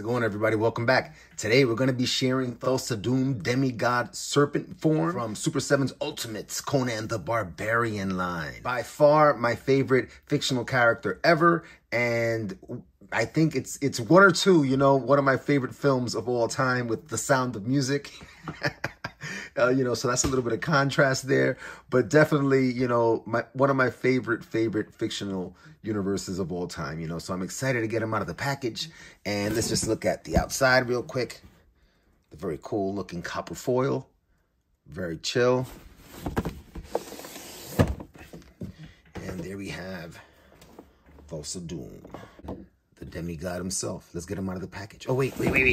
How's it going, everybody? Welcome back. Today, we're going to be sharing Thulsa Doom Demigod Serpent form from Super 7's Ultimates Conan the Barbarian line. By far, my favorite fictional character ever, and I think it's it's one or two, you know, one of my favorite films of all time with the sound of music. Uh, you know, so that's a little bit of contrast there, but definitely, you know, my one of my favorite favorite fictional universes of all time. You know, so I'm excited to get them out of the package, and let's just look at the outside real quick. The very cool looking copper foil, very chill, and there we have Thulsa Doom, the demigod himself. Let's get him out of the package. Oh wait, wait, wait,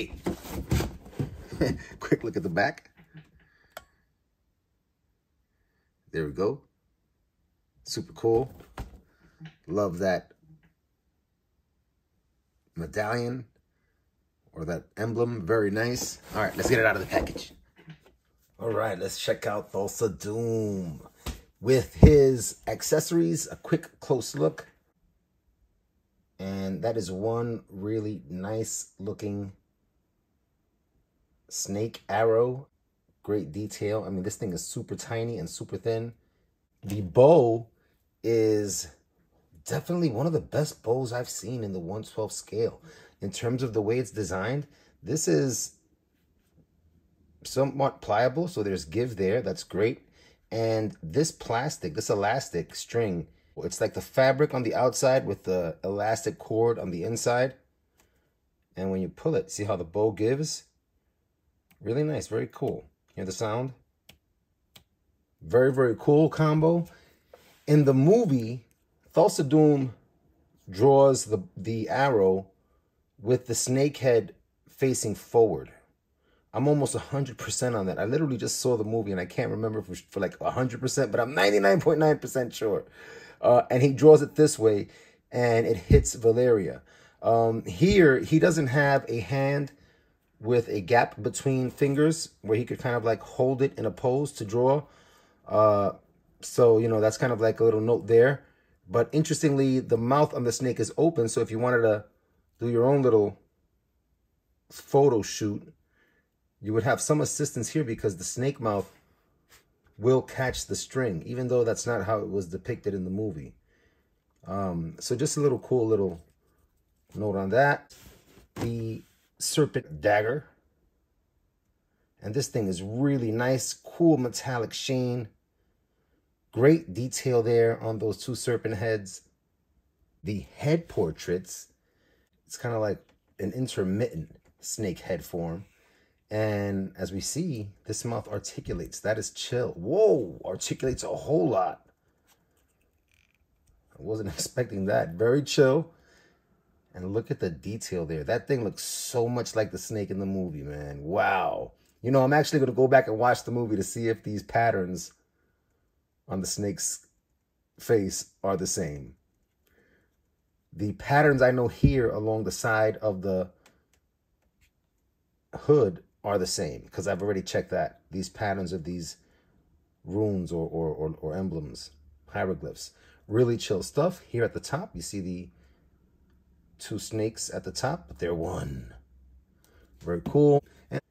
wait. Quick look at the back. There we go. Super cool. Love that medallion or that emblem. Very nice. All right, let's get it out of the package. All right, let's check out Thulsa Doom. With his accessories, a quick close look. And that is one really nice looking snake arrow great detail. I mean, this thing is super tiny and super thin. The bow is definitely one of the best bows I've seen in the 112 scale. In terms of the way it's designed, this is somewhat pliable, so there's give there. That's great. And this plastic, this elastic string, it's like the fabric on the outside with the elastic cord on the inside. And when you pull it, see how the bow gives? Really nice, very cool. Hear the sound? Very, very cool combo. In the movie, Thulsa Doom draws the, the arrow with the snake head facing forward. I'm almost 100% on that. I literally just saw the movie and I can't remember for, for like 100%, but I'm 99.9% sure. Uh, and he draws it this way and it hits Valeria. Um, here, he doesn't have a hand with a gap between fingers where he could kind of like hold it in a pose to draw. Uh, so, you know, that's kind of like a little note there. But interestingly, the mouth on the snake is open. So if you wanted to do your own little photo shoot, you would have some assistance here because the snake mouth will catch the string, even though that's not how it was depicted in the movie. Um, so just a little cool little note on that. The serpent dagger. And this thing is really nice, cool metallic sheen. Great detail there on those two serpent heads. The head portraits, it's kind of like an intermittent snake head form. And as we see, this mouth articulates. That is chill. Whoa, articulates a whole lot. I wasn't expecting that. Very chill. And look at the detail there. That thing looks so much like the snake in the movie, man. Wow. You know, I'm actually going to go back and watch the movie to see if these patterns on the snake's face are the same. The patterns I know here along the side of the hood are the same because I've already checked that. These patterns of these runes or, or, or, or emblems, hieroglyphs. Really chill stuff. Here at the top, you see the two snakes at the top, but they're one. Very cool. And,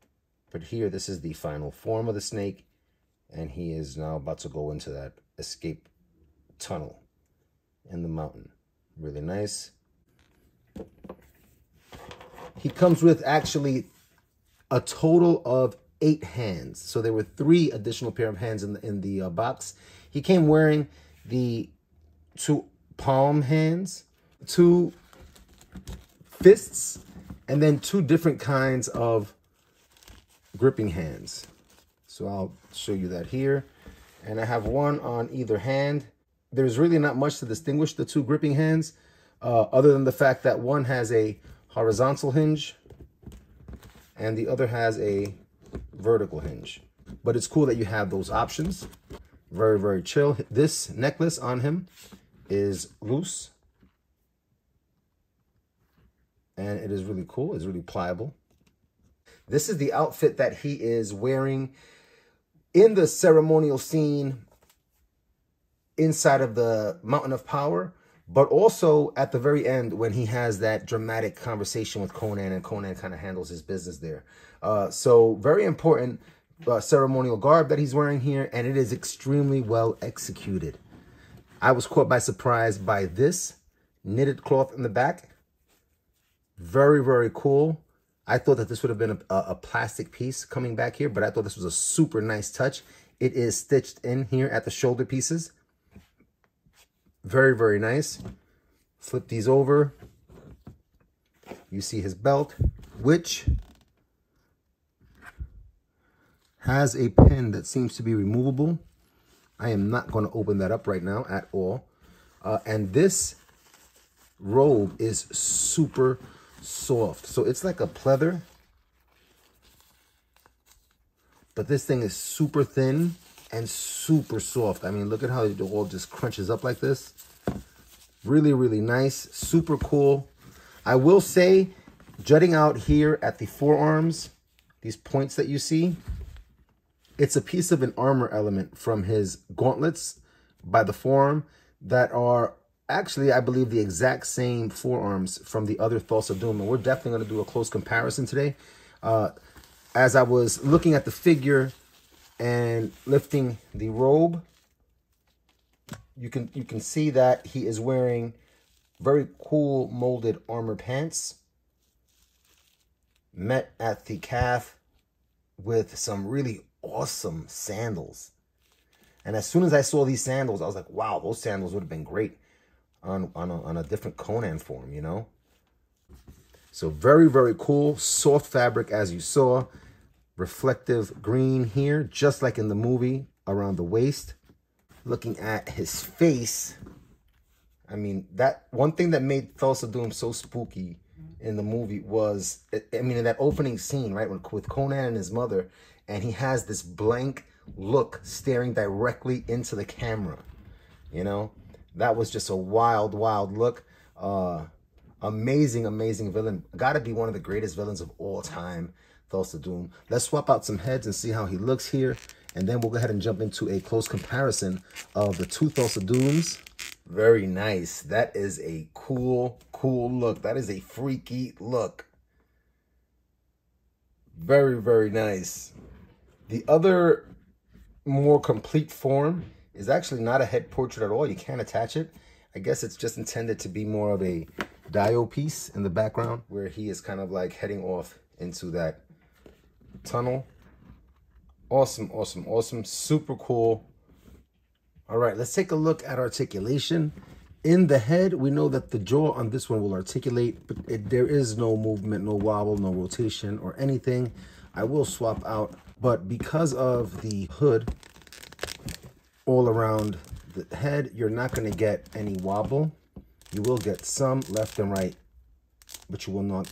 but here, this is the final form of the snake, and he is now about to go into that escape tunnel in the mountain. Really nice. He comes with actually a total of eight hands. So there were three additional pair of hands in the, in the uh, box. He came wearing the two palm hands, two fists, and then two different kinds of gripping hands. So I'll show you that here. And I have one on either hand. There's really not much to distinguish the two gripping hands, uh, other than the fact that one has a horizontal hinge and the other has a vertical hinge. But it's cool that you have those options. Very, very chill. This necklace on him is loose and it is really cool. It's really pliable. This is the outfit that he is wearing in the ceremonial scene inside of the Mountain of Power but also at the very end when he has that dramatic conversation with Conan and Conan kind of handles his business there. Uh, so very important uh, ceremonial garb that he's wearing here, and it is extremely well executed. I was caught by surprise by this knitted cloth in the back. Very, very cool. I thought that this would have been a, a, plastic piece coming back here, but I thought this was a super nice touch. It is stitched in here at the shoulder pieces. Very, very nice. Flip these over. You see his belt, which has a pin that seems to be removable. I am not going to open that up right now at all. Uh, and this robe is super soft. So it's like a pleather. But this thing is super thin and super soft. I mean, look at how it all just crunches up like this. Really, really nice. Super cool. I will say, jutting out here at the forearms, these points that you see, it's a piece of an armor element from his gauntlets by the forearm that are actually, I believe, the exact same forearms from the other Thulsa Doom. And we're definitely going to do a close comparison today. Uh, as I was looking at the figure and lifting the robe, you can you can see that he is wearing very cool molded armor pants met at the calf with some really awesome sandals. And as soon as I saw these sandals, I was like, wow, those sandals would have been great on, on, a, on a different Conan form, you know? So very, very cool. Soft fabric, as you saw. Reflective green here, just like in the movie, around the waist. Looking at his face, I mean, that one thing that made Thulsa Doom so spooky in the movie was, I mean, in that opening scene, right, with Conan and his mother, and he has this blank look staring directly into the camera, you know? That was just a wild, wild look. Uh, amazing, amazing villain. Got to be one of the greatest villains of all time, Thulsa Doom. Let's swap out some heads and see how he looks here. And then we'll go ahead and jump into a close comparison of the two Thulsa Dooms. Very nice. That is a cool, cool look. That is a freaky look. Very, very nice. The other more complete form is actually not a head portrait at all. You can't attach it. I guess it's just intended to be more of a dio piece in the background where he is kind of like heading off into that tunnel. Awesome, awesome, awesome. Super cool. All right, let's take a look at articulation. In the head, we know that the jaw on this one will articulate, but it, there is no movement, no wobble, no rotation or anything. I will swap out, but because of the hood all around the head, you're not going to get any wobble. You will get some left and right, but you will not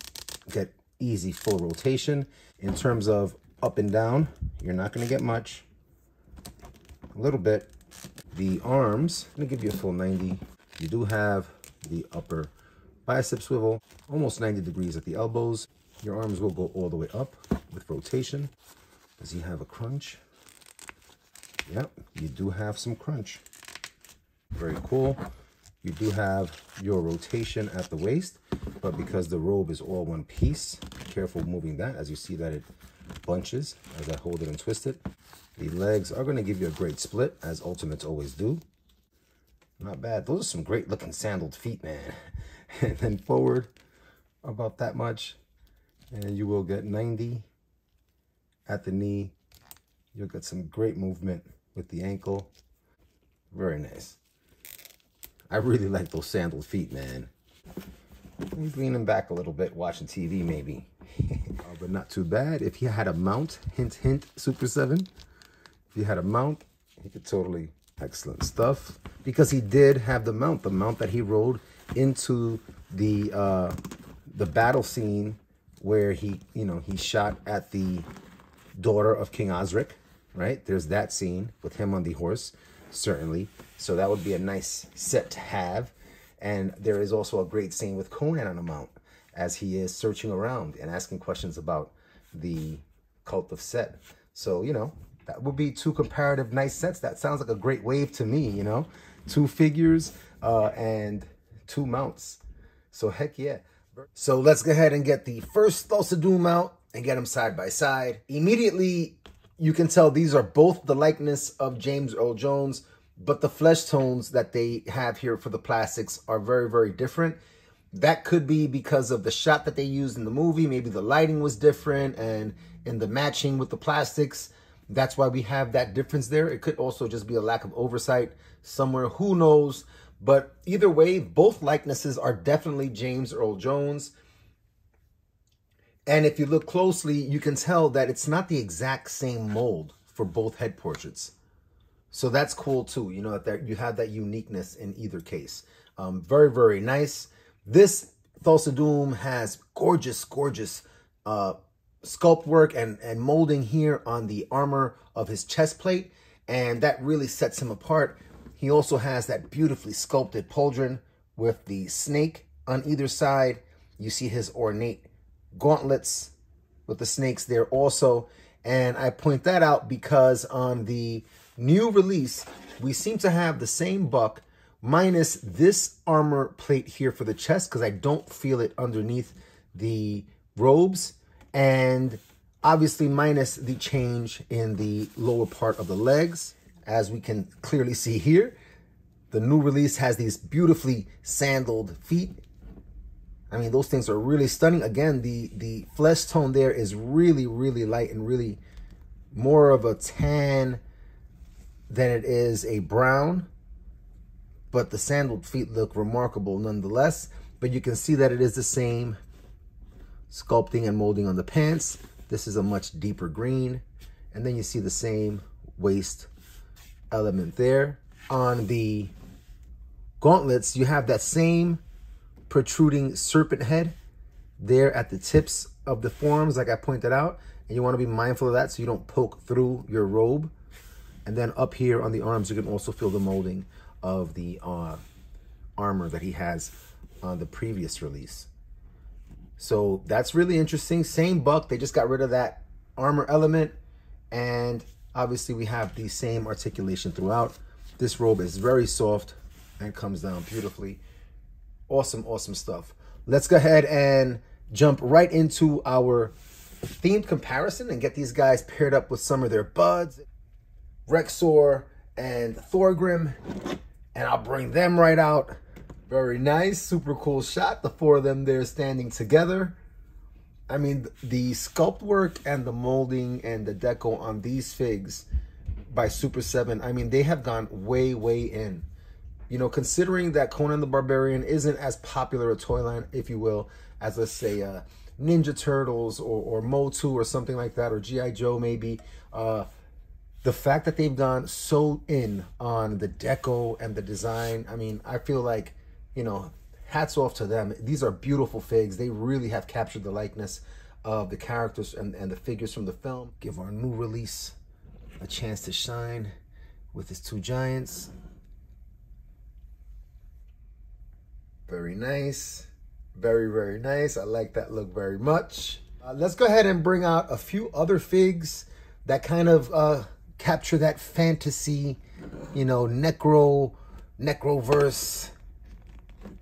get easy full rotation. In terms of up and down, you're not going to get much. A little bit. The arms, let me give you a full 90. You do have the upper bicep swivel, almost 90 degrees at the elbows. Your arms will go all the way up with rotation. Does he have a crunch? Yep, you do have some crunch. Very cool. You do have your rotation at the waist, but because the robe is all one piece, careful moving that as you see that it bunches as I hold it and twist it. The legs are going to give you a great split, as Ultimates always do. Not bad. Those are some great looking sandaled feet, man. and then forward about that much. And you will get 90 at the knee. You'll get some great movement with the ankle. Very nice. I really like those sandaled feet, man. He's leaning back a little bit, watching TV maybe. uh, but not too bad. If he had a mount, hint, hint, Super 7. If he had a mount, he could totally, excellent stuff. Because he did have the mount, the mount that he rode into the uh, the battle scene where he, you know, he shot at the daughter of King Osric right? There's that scene with him on the horse, certainly. So that would be a nice set to have. And there is also a great scene with Conan on a mount as he is searching around and asking questions about the cult of Set. So, you know, that would be two comparative nice sets. That sounds like a great wave to me, you know? Two figures uh, and two mounts. So heck yeah. So let's go ahead and get the first Thulsa Doom mount and get them side by side. Immediately, you can tell these are both the likeness of James Earl Jones, but the flesh tones that they have here for the plastics are very, very different. That could be because of the shot that they used in the movie. Maybe the lighting was different and in the matching with the plastics. That's why we have that difference there. It could also just be a lack of oversight somewhere. Who knows? But either way, both likenesses are definitely James Earl Jones. And if you look closely, you can tell that it's not the exact same mold for both head portraits. So that's cool too, you know, that you have that uniqueness in either case. Um, very, very nice. This Thulsa Doom has gorgeous, gorgeous uh, sculpt work and, and molding here on the armor of his chest plate. And that really sets him apart. He also has that beautifully sculpted pauldron with the snake on either side. You see his ornate gauntlets with the snakes there also. And I point that out because on the new release, we seem to have the same buck minus this armor plate here for the chest because I don't feel it underneath the robes. And obviously minus the change in the lower part of the legs, as we can clearly see here. The new release has these beautifully sandaled feet I mean, those things are really stunning. Again, the, the flesh tone there is really, really light and really more of a tan than it is a brown. But the sandaled feet look remarkable nonetheless. But you can see that it is the same sculpting and molding on the pants. This is a much deeper green. And then you see the same waist element there. On the gauntlets, you have that same protruding serpent head there at the tips of the forearms, like I pointed out. And you want to be mindful of that so you don't poke through your robe. And then up here on the arms, you can also feel the molding of the uh, armor that he has on the previous release. So that's really interesting. Same buck. They just got rid of that armor element. And obviously we have the same articulation throughout. This robe is very soft and comes down beautifully. Awesome, awesome stuff. Let's go ahead and jump right into our themed comparison and get these guys paired up with some of their buds. Rexor and Thorgrim. And I'll bring them right out. Very nice, super cool shot. The four of them there standing together. I mean, the sculpt work and the molding and the deco on these figs by Super 7, I mean, they have gone way, way in you know, considering that Conan the Barbarian isn't as popular a toy line, if you will, as let's say uh, Ninja Turtles or, or Motu or something like that, or G.I. Joe maybe, uh, the fact that they've gone so in on the deco and the design, I mean, I feel like, you know, hats off to them. These are beautiful figs. They really have captured the likeness of the characters and, and the figures from the film. Give our new release a chance to shine with his two giants. Very nice. Very, very nice. I like that look very much. Uh, let's go ahead and bring out a few other figs that kind of uh, capture that fantasy, you know, necro, necroverse,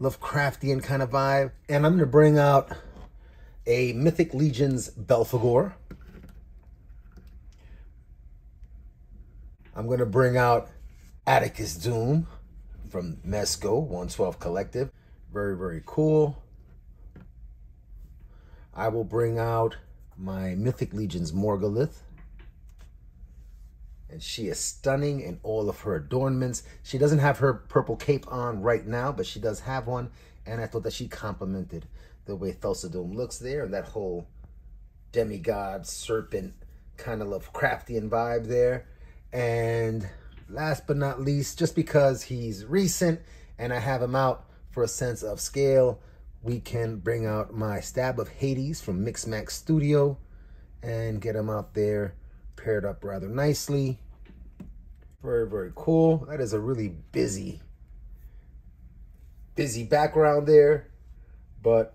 Lovecraftian kind of vibe. And I'm going to bring out a Mythic Legions Belphegor. I'm going to bring out Atticus Doom from Mezco 112 Collective. Very, very cool. I will bring out my Mythic Legions Morgulith. And she is stunning in all of her adornments. She doesn't have her purple cape on right now, but she does have one. And I thought that she complemented the way Thulsa Doom looks there and that whole demigod serpent kind of Lovecraftian vibe there. And last but not least, just because he's recent and I have him out, for a sense of scale, we can bring out my Stab of Hades from Mixmax Studio and get them out there paired up rather nicely. Very, very cool. That is a really busy, busy background there, but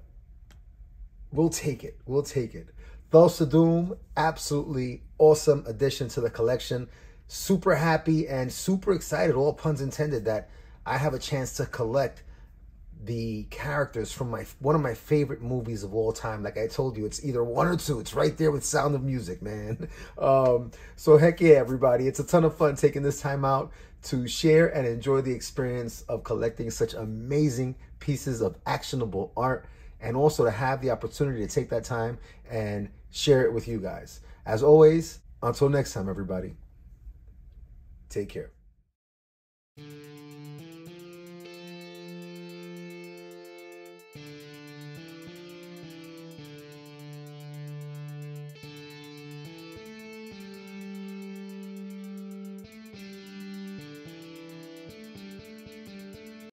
we'll take it. We'll take it. Thulsa Doom, absolutely awesome addition to the collection. Super happy and super excited, all puns intended, that I have a chance to collect the characters from my one of my favorite movies of all time. Like I told you, it's either one or two. It's right there with Sound of Music, man. Um, so heck yeah, everybody! It's a ton of fun taking this time out to share and enjoy the experience of collecting such amazing pieces of actionable art, and also to have the opportunity to take that time and share it with you guys. As always, until next time, everybody. Take care.